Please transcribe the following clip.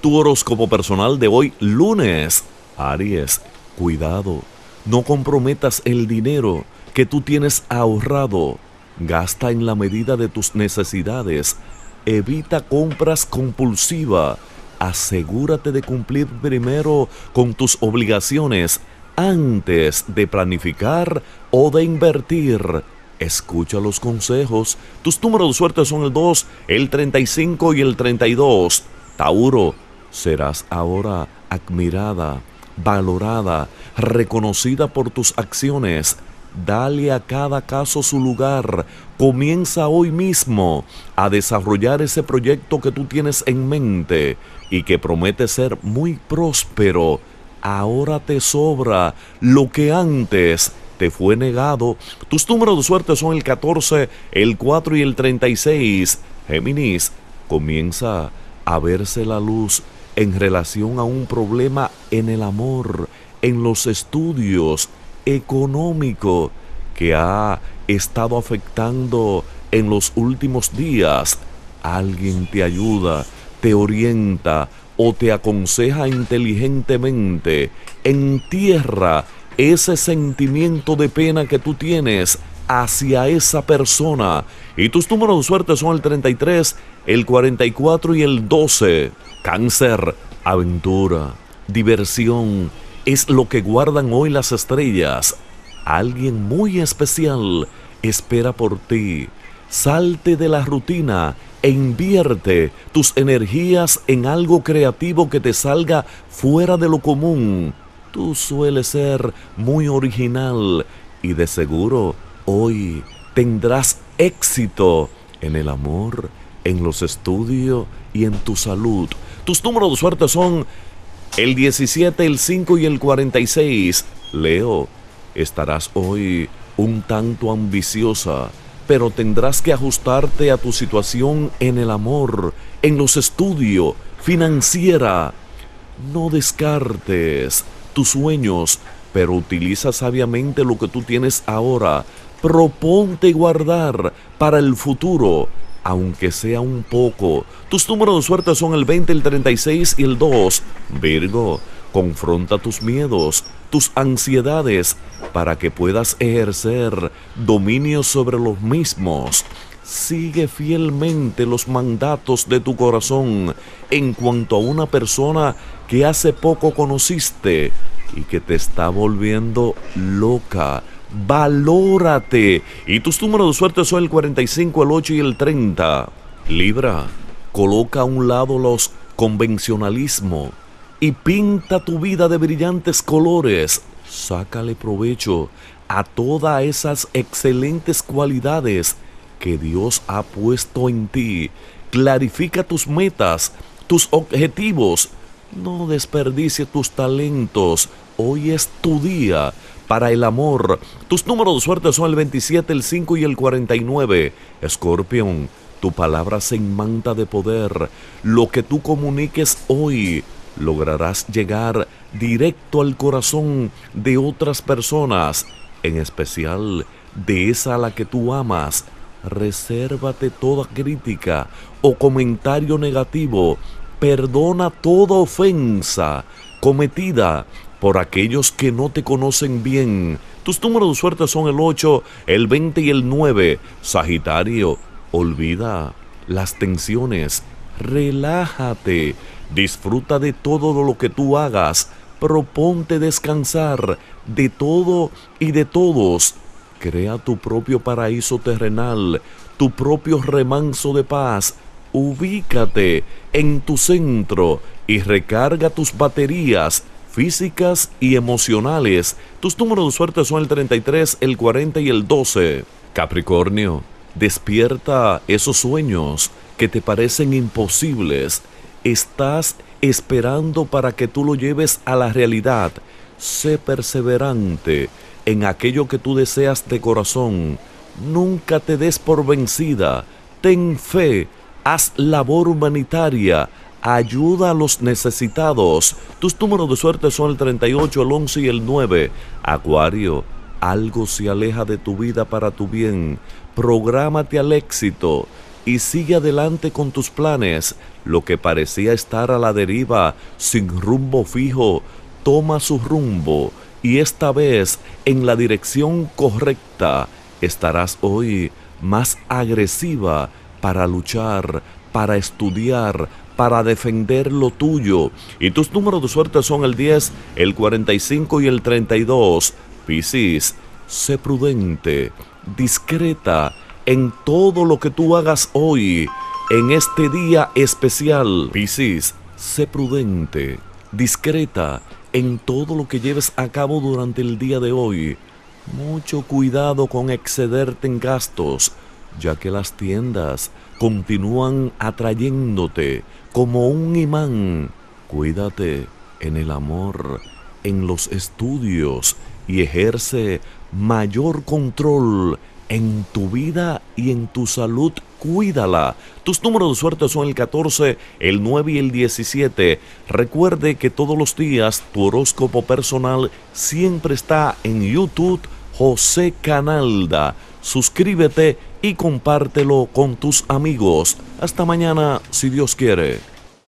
Tu horóscopo personal de hoy, lunes. Aries, cuidado. No comprometas el dinero que tú tienes ahorrado. Gasta en la medida de tus necesidades. Evita compras compulsivas. Asegúrate de cumplir primero con tus obligaciones antes de planificar o de invertir. Escucha los consejos. Tus números de suerte son el 2, el 35 y el 32. Tauro, serás ahora admirada, valorada, reconocida por tus acciones. Dale a cada caso su lugar. Comienza hoy mismo a desarrollar ese proyecto que tú tienes en mente y que promete ser muy próspero. Ahora te sobra lo que antes te fue negado. Tus números de suerte son el 14, el 4 y el 36. Géminis, comienza a verse la luz en relación a un problema en el amor, en los estudios, económico, que ha estado afectando en los últimos días. Alguien te ayuda, te orienta o te aconseja inteligentemente. Entierra ese sentimiento de pena que tú tienes hacia esa persona. Y tus números de suerte son el 33, el 44 y el 12. Cáncer, aventura, diversión, es lo que guardan hoy las estrellas. Alguien muy especial espera por ti. Salte de la rutina e invierte tus energías en algo creativo que te salga fuera de lo común. Tú sueles ser muy original y de seguro hoy tendrás éxito en el amor, en los estudios y en tu salud. Tus números de suerte son el 17, el 5 y el 46. Leo, estarás hoy un tanto ambiciosa, pero tendrás que ajustarte a tu situación en el amor, en los estudios, financiera. No descartes tus sueños, pero utiliza sabiamente lo que tú tienes ahora. Proponte guardar para el futuro, aunque sea un poco. Tus números de suerte son el 20, el 36 y el 2. Virgo, confronta tus miedos, tus ansiedades, para que puedas ejercer dominio sobre los mismos. Sigue fielmente los mandatos de tu corazón en cuanto a una persona que hace poco conociste y que te está volviendo loca. Valórate. Y tus números de suerte son el 45, el 8 y el 30. Libra, coloca a un lado los convencionalismo y pinta tu vida de brillantes colores. Sácale provecho a todas esas excelentes cualidades que Dios ha puesto en ti. Clarifica tus metas, tus objetivos. No desperdicie tus talentos. Hoy es tu día para el amor. Tus números de suerte son el 27, el 5 y el 49. Escorpión, tu palabra se inmanta de poder. Lo que tú comuniques hoy lograrás llegar directo al corazón de otras personas, en especial de esa a la que tú amas resérvate toda crítica o comentario negativo, perdona toda ofensa cometida por aquellos que no te conocen bien. Tus números de suerte son el 8, el 20 y el 9. Sagitario, olvida las tensiones, relájate, disfruta de todo lo que tú hagas, proponte descansar de todo y de todos Crea tu propio paraíso terrenal, tu propio remanso de paz. Ubícate en tu centro y recarga tus baterías físicas y emocionales. Tus números de suerte son el 33, el 40 y el 12. Capricornio, despierta esos sueños que te parecen imposibles. Estás esperando para que tú lo lleves a la realidad. Sé perseverante en aquello que tú deseas de corazón. Nunca te des por vencida. Ten fe. Haz labor humanitaria. Ayuda a los necesitados. Tus números de suerte son el 38, el 11 y el 9. Acuario, algo se aleja de tu vida para tu bien. Prográmate al éxito y sigue adelante con tus planes. Lo que parecía estar a la deriva, sin rumbo fijo, toma su rumbo y esta vez en la dirección correcta estarás hoy más agresiva para luchar, para estudiar, para defender lo tuyo. Y tus números de suerte son el 10, el 45 y el 32. Piscis, sé prudente, discreta en todo lo que tú hagas hoy, en este día especial. Piscis, sé prudente, discreta en todo lo que lleves a cabo durante el día de hoy. Mucho cuidado con excederte en gastos, ya que las tiendas continúan atrayéndote como un imán. Cuídate en el amor, en los estudios y ejerce mayor control en tu vida y en tu salud. Cuídala. Tus números de suerte son el 14, el 9 y el 17. Recuerde que todos los días tu horóscopo personal siempre está en YouTube José Canalda. Suscríbete y compártelo con tus amigos. Hasta mañana, si Dios quiere.